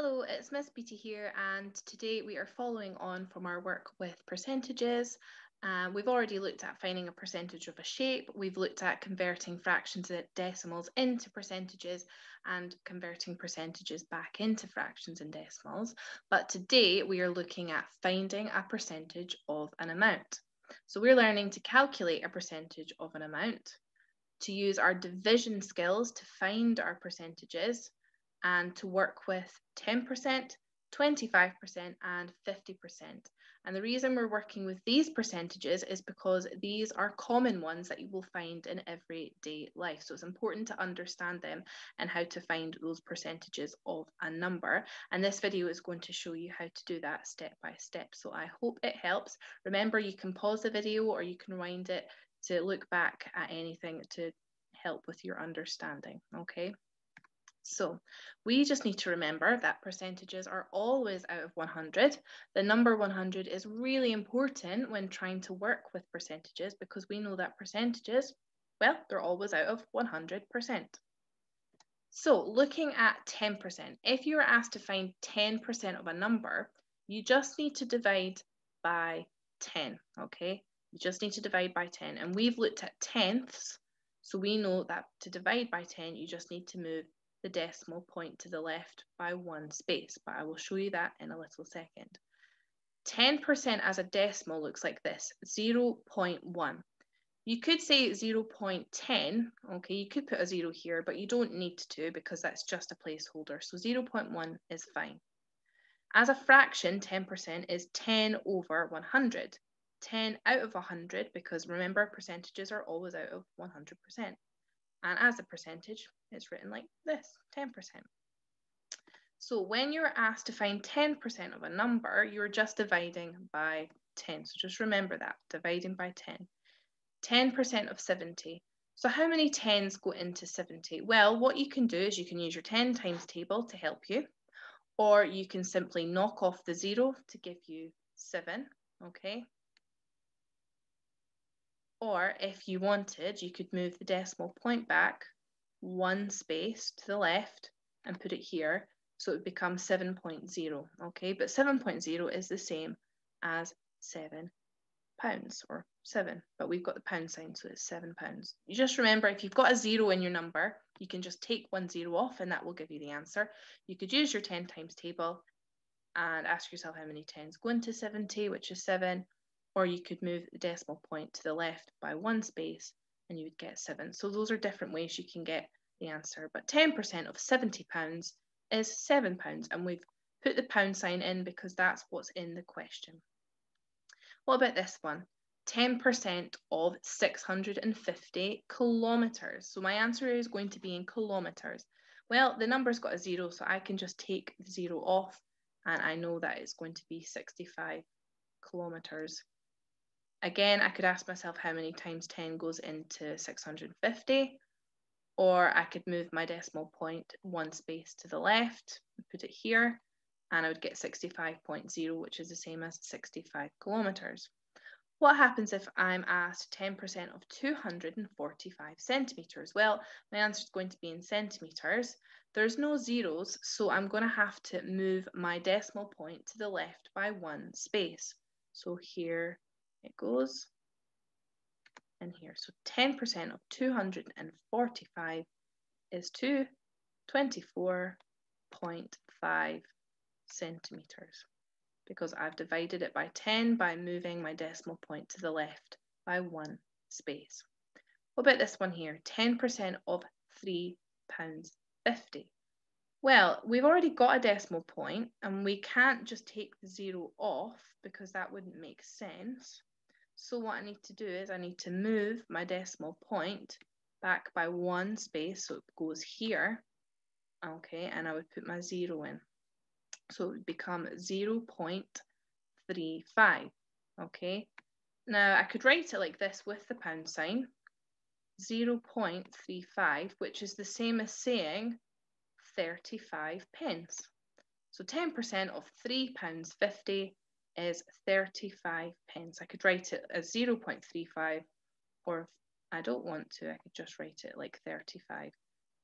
Hello, it's Miss Beattie here, and today we are following on from our work with percentages. Uh, we've already looked at finding a percentage of a shape, we've looked at converting fractions and decimals into percentages and converting percentages back into fractions and decimals, but today we are looking at finding a percentage of an amount. So we're learning to calculate a percentage of an amount, to use our division skills to find our percentages, and to work with 10%, 25% and 50%. And the reason we're working with these percentages is because these are common ones that you will find in everyday life. So it's important to understand them and how to find those percentages of a number. And this video is going to show you how to do that step by step. So I hope it helps. Remember, you can pause the video or you can rewind it to look back at anything to help with your understanding, okay? So we just need to remember that percentages are always out of 100. The number 100 is really important when trying to work with percentages because we know that percentages, well, they're always out of 100%. So looking at 10%, if you were asked to find 10% of a number, you just need to divide by 10, okay? You just need to divide by 10. And we've looked at tenths, so we know that to divide by 10, you just need to move the decimal point to the left by one space, but I will show you that in a little second. 10% as a decimal looks like this, 0.1. You could say 0.10, okay, you could put a zero here, but you don't need to because that's just a placeholder. So 0.1 is fine. As a fraction, 10% is 10 over 100. 10 out of 100 because remember percentages are always out of 100%. And as a percentage, it's written like this, 10%. So when you're asked to find 10% of a number, you're just dividing by 10. So just remember that, dividing by 10. 10% of 70. So how many 10s go into 70? Well, what you can do is you can use your 10 times table to help you, or you can simply knock off the zero to give you 7, okay? Or if you wanted, you could move the decimal point back one space to the left and put it here. So it would become 7.0, okay? But 7.0 is the same as seven pounds or seven, but we've got the pound sign, so it's seven pounds. You just remember if you've got a zero in your number, you can just take one zero off and that will give you the answer. You could use your 10 times table and ask yourself how many 10s go into 70, which is seven, or you could move the decimal point to the left by one space and you would get seven. So those are different ways you can get the answer. But 10% of 70 pounds is seven pounds and we've put the pound sign in because that's what's in the question. What about this one? 10% of 650 kilometres. So my answer is going to be in kilometres. Well, the number's got a zero, so I can just take the zero off and I know that it's going to be 65 kilometres Again, I could ask myself how many times 10 goes into 650, or I could move my decimal point one space to the left, put it here, and I would get 65.0, which is the same as 65 kilometres. What happens if I'm asked 10% of 245 centimetres? Well, my answer is going to be in centimetres. There's no zeros, so I'm going to have to move my decimal point to the left by one space. So here it goes in here. So 10% of 245 is 224.5 centimeters because I've divided it by 10 by moving my decimal point to the left by one space. What about this one here? 10% of three pounds 50. Well, we've already got a decimal point and we can't just take the zero off because that wouldn't make sense. So what I need to do is I need to move my decimal point back by one space. So it goes here. Okay, and I would put my zero in. So it would become 0 0.35. Okay, now I could write it like this with the pound sign. 0 0.35, which is the same as saying 35 pence. So 10% of £3.50 is 35 pence. I could write it as 0.35 or if I don't want to, I could just write it like 35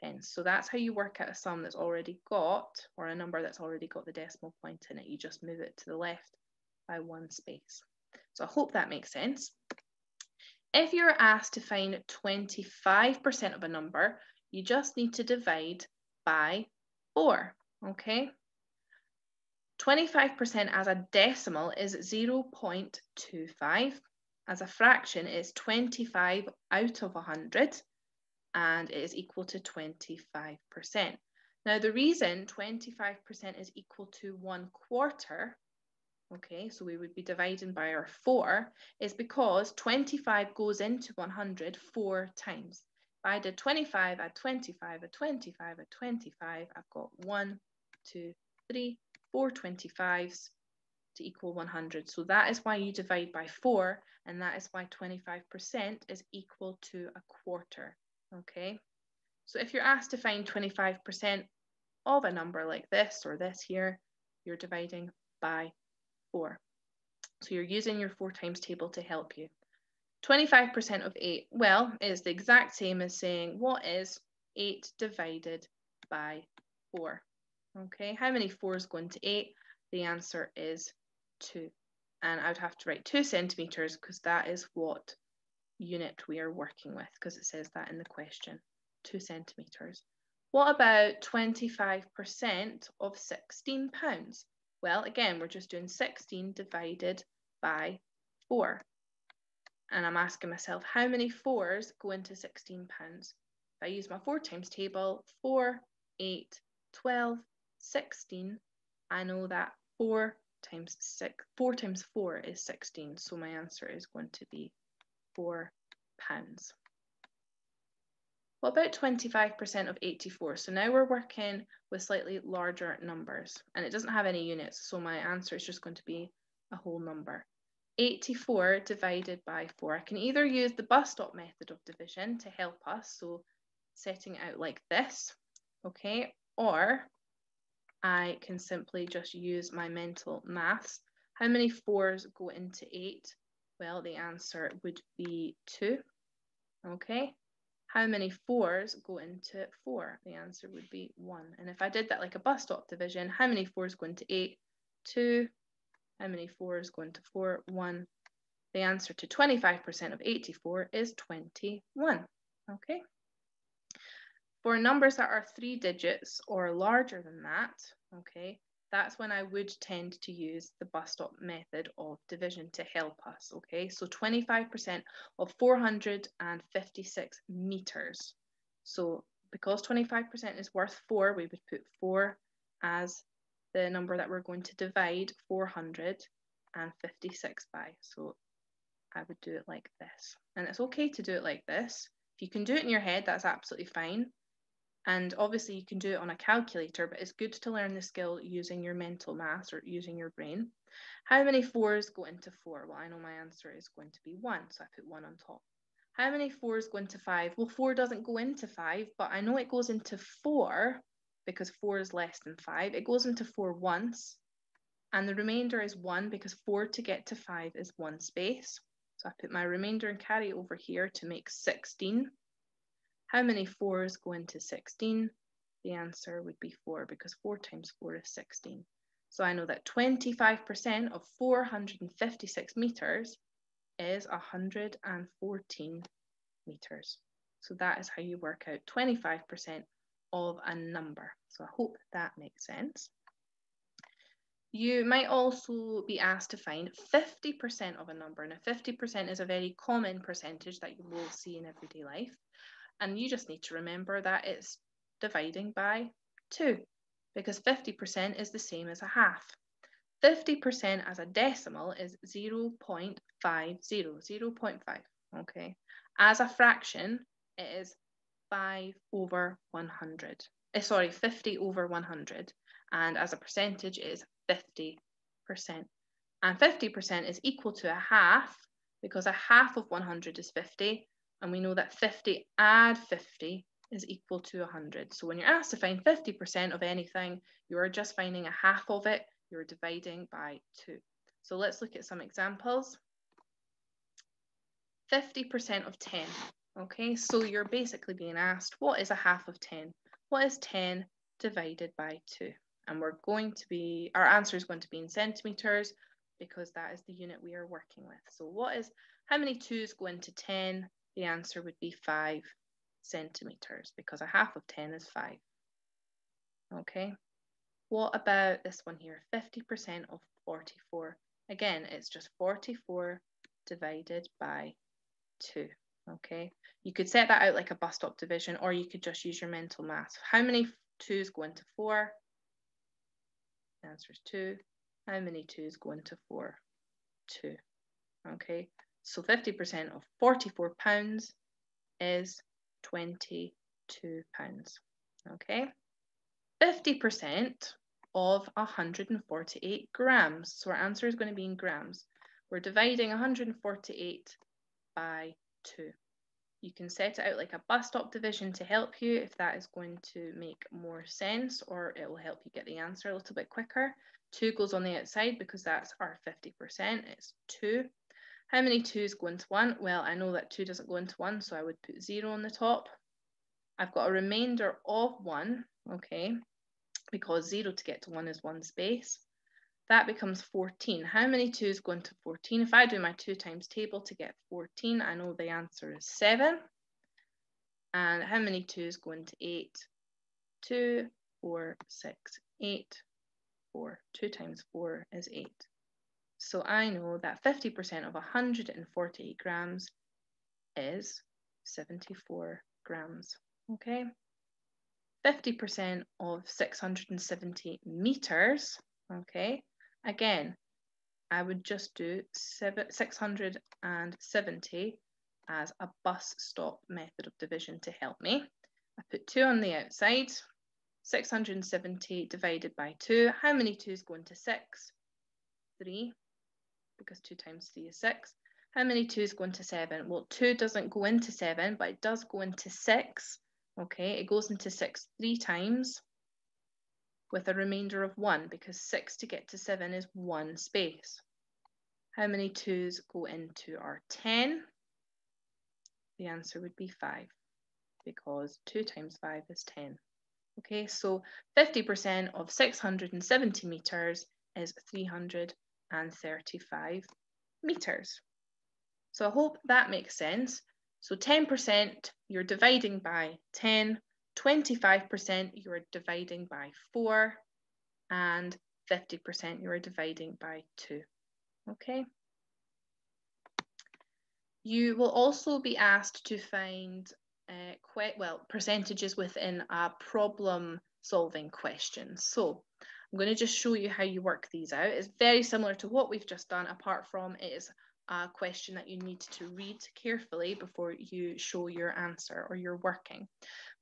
pence. So that's how you work out a sum that's already got, or a number that's already got the decimal point in it. You just move it to the left by one space. So I hope that makes sense. If you're asked to find 25% of a number, you just need to divide by 4, okay? 25% as a decimal is 0.25. As a fraction, it's 25 out of 100 and it is equal to 25%. Now, the reason 25% is equal to one quarter, okay, so we would be dividing by our 4, is because 25 goes into 100 four times. If I did 25 add 25 add 25 add 25, I've got 1, 2, 3, 4 25s to equal 100. So that is why you divide by 4, and that is why 25% is equal to a quarter, okay? So if you're asked to find 25% of a number like this or this here, you're dividing by 4. So you're using your 4 times table to help you. 25% of 8, well, is the exact same as saying what is 8 divided by 4. Okay, how many 4s go into 8? The answer is 2. And I would have to write 2 centimetres because that is what unit we are working with because it says that in the question, 2 centimetres. What about 25% of 16 pounds? Well, again, we're just doing 16 divided by 4. And I'm asking myself, how many 4s go into 16 pounds? If I use my 4 times table, 4, 8, 12, 16, I know that 4 times 6, 4 times 4 is 16, so my answer is going to be 4 pounds. What about 25% of 84? So now we're working with slightly larger numbers and it doesn't have any units, so my answer is just going to be a whole number. 84 divided by 4. I can either use the bus stop method of division to help us, so setting out like this, okay, or I can simply just use my mental maths. How many fours go into eight? Well, the answer would be two. Okay. How many fours go into four? The answer would be one. And if I did that like a bus stop division, how many fours go into eight? Two. How many fours go into four? One. The answer to 25% of 84 is 21. Okay. For numbers that are three digits or larger than that, okay, that's when I would tend to use the bus stop method of division to help us, okay? So 25% of 456 meters. So because 25% is worth four, we would put four as the number that we're going to divide 456 by. So I would do it like this. And it's okay to do it like this. If you can do it in your head, that's absolutely fine. And obviously you can do it on a calculator, but it's good to learn the skill using your mental maths or using your brain. How many fours go into four? Well, I know my answer is going to be one, so I put one on top. How many fours go into five? Well, four doesn't go into five, but I know it goes into four because four is less than five. It goes into four once, and the remainder is one because four to get to five is one space. So I put my remainder and carry over here to make 16. How many fours go into 16? The answer would be 4 because 4 times 4 is 16. So I know that 25% of 456 metres is 114 metres. So that is how you work out 25% of a number. So I hope that makes sense. You might also be asked to find 50% of a number. Now 50% is a very common percentage that you will see in everyday life. And you just need to remember that it's dividing by 2 because 50% is the same as a half. 50% as a decimal is 0 0.50, 0 0.5, okay? As a fraction, it is 5 over 100. Uh, sorry, 50 over 100. And as a percentage, is 50%. And 50% is equal to a half because a half of 100 is 50 and we know that 50 add 50 is equal to 100. So when you're asked to find 50% of anything, you are just finding a half of it, you're dividing by 2. So let's look at some examples. 50% of 10. Okay, so you're basically being asked, what is a half of 10? What is 10 divided by 2? And we're going to be, our answer is going to be in centimetres because that is the unit we are working with. So what is, how many 2's go into 10? The answer would be 5 centimetres because a half of 10 is 5. Okay, what about this one here? 50% of 44. Again, it's just 44 divided by 2. Okay, you could set that out like a bus stop division or you could just use your mental math. How many 2's go into 4? The answer is 2. How many 2's go into 4? 2. Okay, so 50% of 44 pounds is 22 pounds. Okay, 50% of 148 grams. So our answer is going to be in grams. We're dividing 148 by 2. You can set it out like a bus stop division to help you if that is going to make more sense or it will help you get the answer a little bit quicker. 2 goes on the outside because that's our 50%. It's 2. How many 2's go into 1? Well, I know that 2 doesn't go into 1, so I would put 0 on the top. I've got a remainder of 1, okay, because 0 to get to 1 is 1 space. That becomes 14. How many 2's go into 14? If I do my 2 times table to get 14, I know the answer is 7. And how many 2's go into 8? 2, 4, 6, 8, 4. 2 times 4 is 8. So I know that 50% of 148 grams is 74 grams, okay? 50% of 670 meters, okay? Again, I would just do 670 as a bus stop method of division to help me. I put 2 on the outside, 670 divided by 2. How many 2's go into 6? 3, because 2 times 3 is 6. How many 2's go into 7? Well, 2 doesn't go into 7, but it does go into 6. Okay, it goes into 6 three times with a remainder of 1 because 6 to get to 7 is 1 space. How many 2's go into our 10? The answer would be 5 because 2 times 5 is 10. Okay, so 50% of 670 metres is 335 metres. So I hope that makes sense. So 10% you're dividing by 10, 25% you're dividing by 4, and 50% you're dividing by 2. Okay. You will also be asked to find uh, quite well percentages within a problem solving question. So I'm going to just show you how you work these out. It's very similar to what we've just done, apart from it is a question that you need to read carefully before you show your answer or you're working.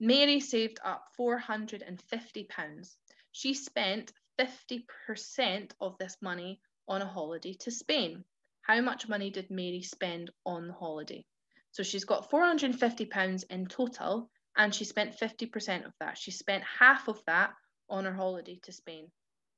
Mary saved up £450. She spent 50% of this money on a holiday to Spain. How much money did Mary spend on the holiday? So she's got £450 in total and she spent 50% of that. She spent half of that on her holiday to Spain.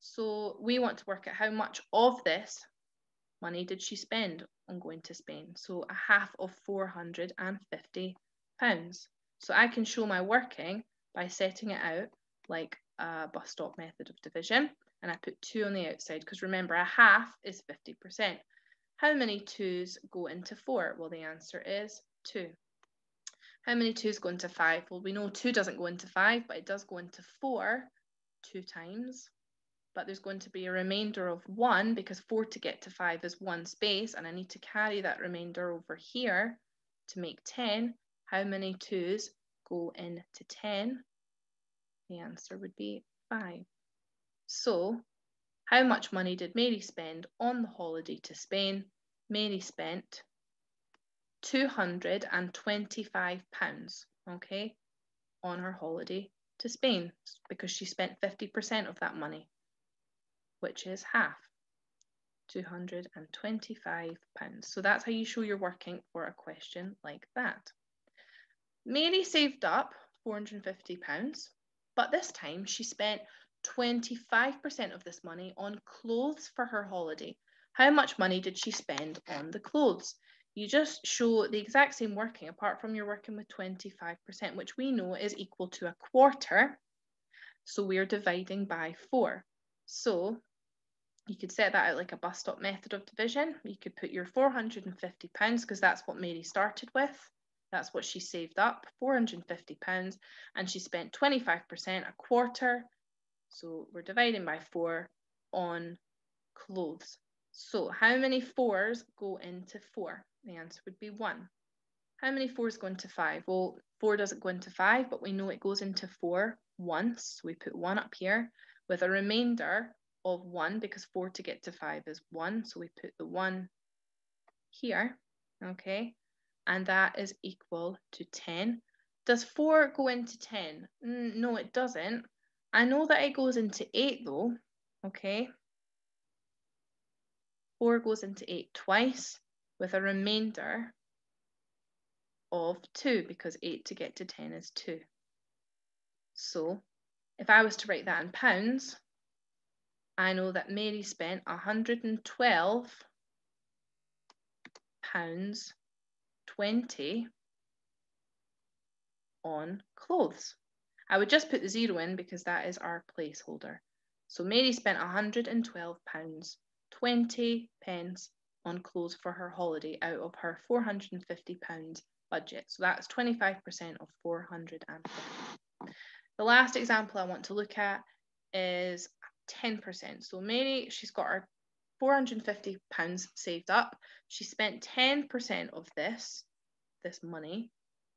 So we want to work out how much of this money did she spend on going to Spain? So a half of 450 pounds. So I can show my working by setting it out like a bus stop method of division. And I put two on the outside because remember a half is 50%. How many twos go into four? Well, the answer is two. How many twos go into five? Well, we know two doesn't go into five, but it does go into four two times but there's going to be a remainder of one because four to get to five is one space and I need to carry that remainder over here to make 10. How many twos go into 10? The answer would be five. So how much money did Mary spend on the holiday to Spain? Mary spent 225 pounds, okay, on her holiday to Spain because she spent 50% of that money which is half, £225. So that's how you show you're working for a question like that. Mary saved up £450, but this time she spent 25% of this money on clothes for her holiday. How much money did she spend on the clothes? You just show the exact same working apart from you're working with 25%, which we know is equal to a quarter. So we're dividing by four. So you could set that out like a bus stop method of division. You could put your 450 pounds because that's what Mary started with. That's what she saved up, 450 pounds, and she spent 25%, a quarter. So we're dividing by four on clothes. So how many fours go into four? The answer would be one. How many fours go into five? Well, four doesn't go into five, but we know it goes into four once. So we put one up here with a remainder of one because four to get to five is one. So we put the one here, okay? And that is equal to 10. Does four go into 10? Mm, no, it doesn't. I know that it goes into eight though, okay? Four goes into eight twice with a remainder of 2 because 8 to get to 10 is 2. So if I was to write that in pounds, I know that Mary spent 112 pounds 20 on clothes. I would just put the zero in because that is our placeholder. So Mary spent 112 pounds 20 pence on clothes for her holiday out of her £450 budget. So that's 25% of 450. The last example I want to look at is 10%. So Mary, she's got her £450 saved up. She spent 10% of this, this money,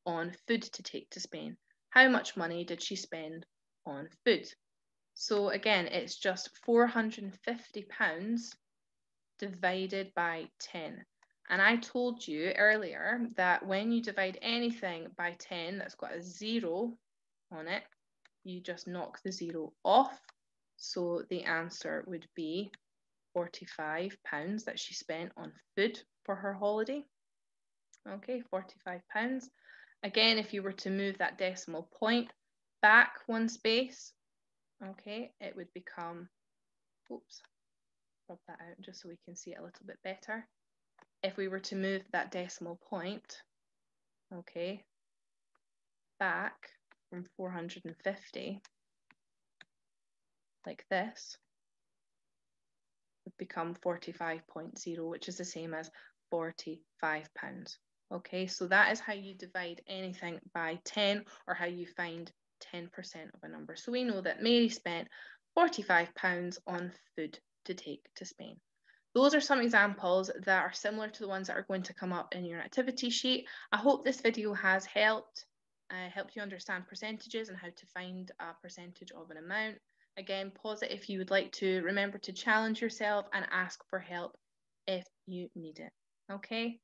on food to take to Spain. How much money did she spend on food? So again, it's just £450 divided by 10. And I told you earlier that when you divide anything by 10 that's got a zero on it, you just knock the zero off. So the answer would be 45 pounds that she spent on food for her holiday. Okay, 45 pounds. Again, if you were to move that decimal point back one space, okay, it would become, oops, that out just so we can see it a little bit better. If we were to move that decimal point, okay, back from 450, like this, would become 45.0, which is the same as 45 pounds. Okay, so that is how you divide anything by 10 or how you find 10% of a number. So we know that Mary spent 45 pounds on food to take to Spain. Those are some examples that are similar to the ones that are going to come up in your activity sheet. I hope this video has helped, uh, helped you understand percentages and how to find a percentage of an amount. Again, pause it if you would like to. Remember to challenge yourself and ask for help if you need it. Okay?